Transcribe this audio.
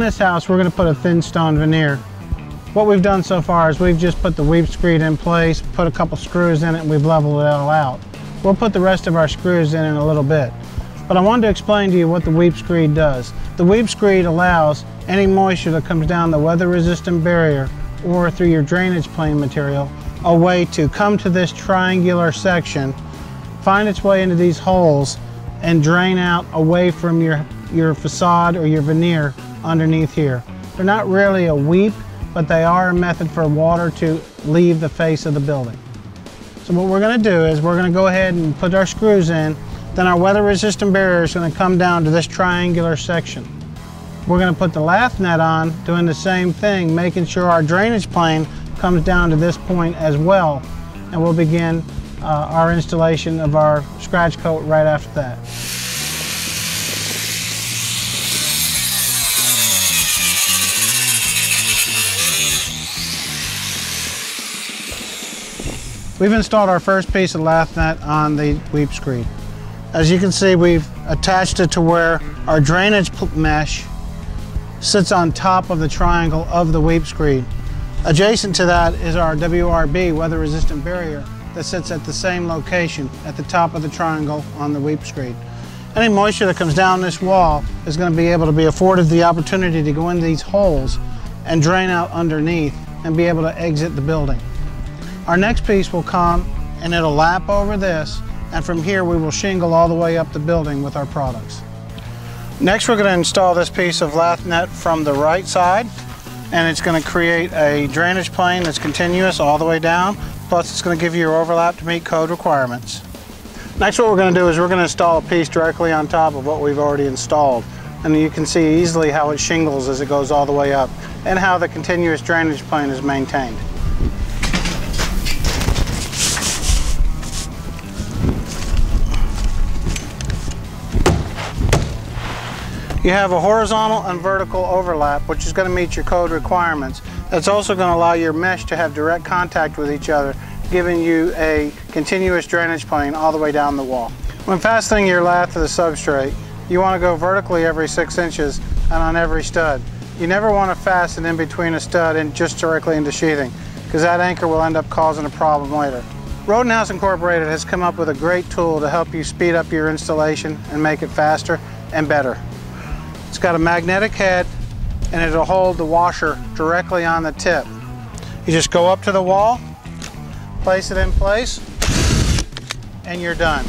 this house, we're gonna put a thin stone veneer. What we've done so far is we've just put the weep screed in place, put a couple screws in it, and we've leveled it all out. We'll put the rest of our screws in in a little bit. But I wanted to explain to you what the weep screed does. The weep screed allows any moisture that comes down the weather resistant barrier or through your drainage plane material a way to come to this triangular section, find its way into these holes, and drain out away from your, your facade or your veneer underneath here. They're not really a weep, but they are a method for water to leave the face of the building. So what we're going to do is we're going to go ahead and put our screws in, then our weather resistant barrier is going to come down to this triangular section. We're going to put the LathNet on, doing the same thing, making sure our drainage plane comes down to this point as well. And we'll begin uh, our installation of our scratch coat right after that. We've installed our first piece of LathNet on the weep screed. As you can see, we've attached it to where our drainage mesh sits on top of the triangle of the weep screed. Adjacent to that is our WRB, weather resistant barrier, that sits at the same location at the top of the triangle on the weep screed. Any moisture that comes down this wall is going to be able to be afforded the opportunity to go into these holes and drain out underneath and be able to exit the building. Our next piece will come and it'll lap over this and from here we will shingle all the way up the building with our products. Next we're going to install this piece of LathNet from the right side and it's going to create a drainage plane that's continuous all the way down plus it's going to give you your overlap to meet code requirements. Next what we're going to do is we're going to install a piece directly on top of what we've already installed and you can see easily how it shingles as it goes all the way up and how the continuous drainage plane is maintained. You have a horizontal and vertical overlap, which is going to meet your code requirements. That's also going to allow your mesh to have direct contact with each other, giving you a continuous drainage plane all the way down the wall. When fastening your lath to the substrate, you want to go vertically every six inches and on every stud. You never want to fasten in between a stud and just directly into sheathing, because that anchor will end up causing a problem later. Rodenhouse Incorporated has come up with a great tool to help you speed up your installation and make it faster and better. It's got a magnetic head and it'll hold the washer directly on the tip. You just go up to the wall, place it in place, and you're done.